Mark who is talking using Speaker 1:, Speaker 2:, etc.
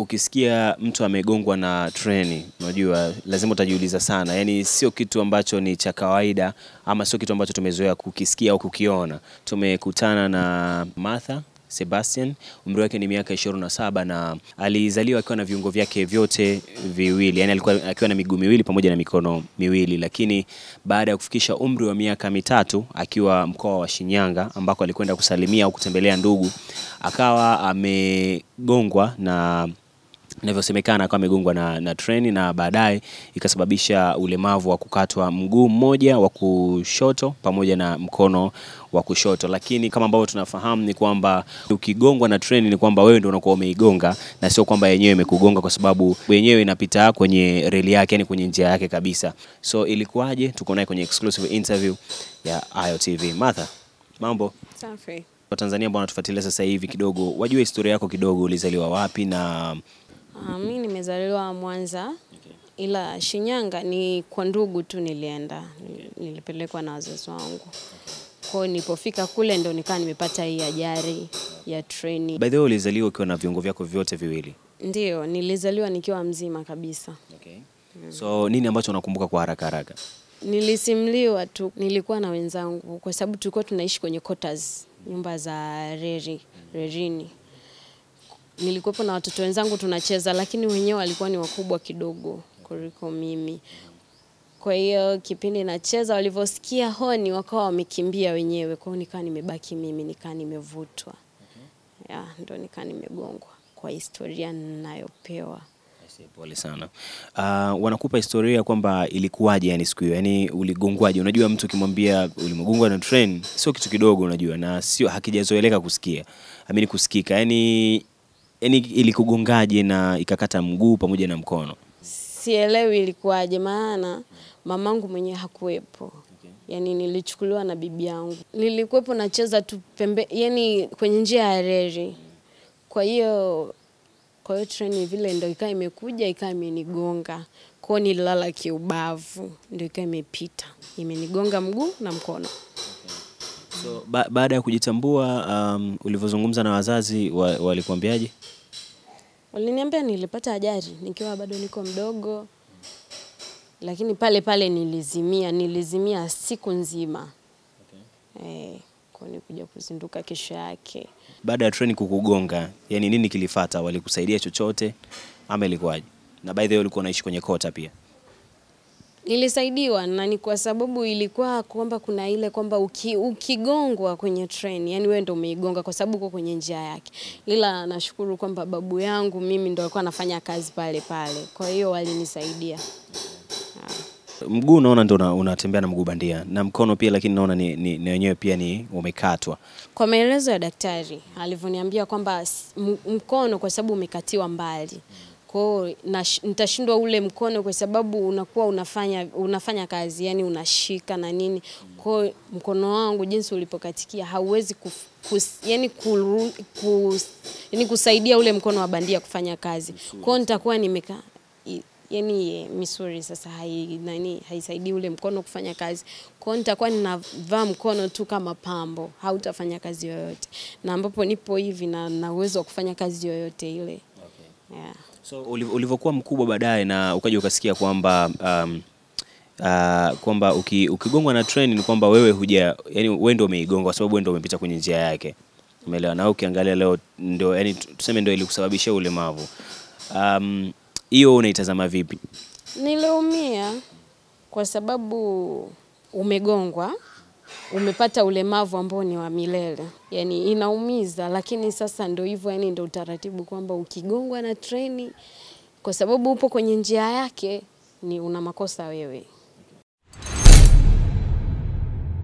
Speaker 1: ukisikia mtu amegongwa na treni, unajua lazima utajiuliza sana, Yani sio kitu ambacho ni cha kawaida ama sio kitu ambacho tumezoea kukisikia au kukiona. Tumekutana na Martha Sebastian, umri wake ni miaka 27 na na alizaliwa akiwa na viungo vyake vyote viwili, yani alikuwa akiwa na miguu miwili pamoja na mikono miwili, lakini baada ya kufikisha umri wa miaka mitatu akiwa mkoa wa Shinyanga ambako alikwenda kusalimia au kutembelea ndugu, akawa amegongwa na inavyosemekana akawa amegongwa na, na treni na baadaye ikasababisha ulemavu wa kukatwa mguu mmoja wa kushoto pamoja na mkono wa kushoto. Lakini kama ambavyo tunafahamu ni kwamba ukigongwa na treni ni kwamba wewe ndio unakuwa umeigonga na sio kwamba yenyewe imekugonga, kwa sababu yenyewe inapita kwenye reli yake, yani kwenye njia yake kabisa. So ilikuwaje? Tuko naye kwenye exclusive interview ya Ayo TV. Martha, mambo?
Speaker 2: Safi.
Speaker 1: Watanzania ambao wanatufuatilia sasa hivi kidogo wajue historia yako kidogo, ulizaliwa wapi na
Speaker 2: Uh, mi nimezaliwa Mwanza okay. ila Shinyanga ni kwa ndugu tu nilienda. okay. Nilipelekwa na wazazi wangu. kwao. hiyo nilipofika kule ndo nikaa nimepata hii ajali ya treni.
Speaker 1: By the way, ulizaliwa ukiwa na viungo vyako vyote viwili.
Speaker 2: Ndio, nilizaliwa nikiwa mzima kabisa.
Speaker 1: Okay. Mm. So nini ambacho unakumbuka kwa haraka haraka?
Speaker 2: Nilisimliwa tu, nilikuwa na wenzangu kwa sababu tulikuwa tunaishi kwenye quarters, nyumba za reri, rerini. Nilikuwepo na watoto wenzangu tunacheza, lakini wenyewe walikuwa ni wakubwa kidogo kuliko mimi. Kwa hiyo kipindi nacheza, walivyosikia honi wakawa wamekimbia wenyewe, kwa hiyo nikaa nimebaki mimi, nikaa nimevutwa. Ya, ndo nikaa nimegongwa kwa historia ninayopewa.
Speaker 1: Pole sana. Uh, wanakupa historia kwamba ilikuwaje yani siku hiyo, yani uligongwaje? Unajua mtu ukimwambia ulimgongwa na train sio kitu kidogo, unajua na sio hakijazoeleka kusikia, amini kusikika, yani yani ilikugongaje na ikakata mguu pamoja na mkono?
Speaker 2: Sielewi ilikuwaje, maana mamangu mwenyewe hakuwepo. Yani nilichukuliwa na bibi yangu. Nilikuwepo nacheza tu pembe, yani kwenye njia ya reli. Kwa hiyo kwa hiyo treni vile ndo ikawa imekuja ikawa imenigonga. Kwa nilala nililala kiubavu, ndo ikawa imepita. Imenigonga mguu na mkono.
Speaker 1: So, ba baada ya kujitambua um, ulivyozungumza na wazazi wa, walikuambiaje?
Speaker 2: Waliniambia nilipata ajali nikiwa bado niko mdogo, lakini pale pale nilizimia, nilizimia siku nzima. Eh, kwa nikuja kuzinduka kesho yake.
Speaker 1: Baada ya treni kukugonga, yani nini kilifata? Walikusaidia chochote ama ilikuwaje? Na by the way ulikuwa unaishi kwenye kota pia.
Speaker 2: Nilisaidiwa na ni kwa sababu ilikuwa kwamba kuna ile kwamba uki, ukigongwa kwenye train, yani wewe ndio umeigonga kwa sababu uko kwenye njia yake. Ila nashukuru kwamba babu yangu mimi ndo alikuwa anafanya kazi pale pale, kwa hiyo walinisaidia.
Speaker 1: Mguu naona ndo una- unatembea na mguu bandia na mkono pia, lakini naona ni, ni, ni wenyewe pia ni umekatwa.
Speaker 2: Kwa maelezo ya daktari alivyoniambia kwamba mkono kwa sababu umekatiwa mbali kwa hiyo nitashindwa ule mkono kwa sababu unakuwa unafanya unafanya kazi yani unashika na nini. Kwa hiyo mkono wangu jinsi ulipokatikia hauwezi kuf, kus, yani, kuru, kus, yani kusaidia ule mkono wa bandia kufanya kazi. Kwa hiyo nitakuwa nimeka yani misuri sasa hai, nani haisaidii ule mkono kufanya kazi. Kwa hiyo nitakuwa ninavaa mkono tu kama pambo, hautafanya kazi yoyote, na ambapo nipo hivi na na uwezo wa kufanya kazi yoyote ile Okay. yeah.
Speaker 1: So uliv- ulivyokuwa mkubwa baadaye na ukaja ukasikia kwamba um, uh, kwamba uki, ukigongwa na treni ni kwamba wewe huja, yani wewe ndio umeigonga kwa sababu wewe ndio umepita kwenye njia yake, umeelewa? Na ukiangalia leo ndio, yani tuseme ndio ilikusababishia ulemavu. Um, hiyo unaitazama vipi?
Speaker 2: Niliumia kwa sababu umegongwa, umepata ulemavu ambao ni wa milele, yani inaumiza, lakini sasa ndo hivyo, yani ndo utaratibu kwamba ukigongwa na treni, kwa sababu upo kwenye njia yake, ni una makosa wewe.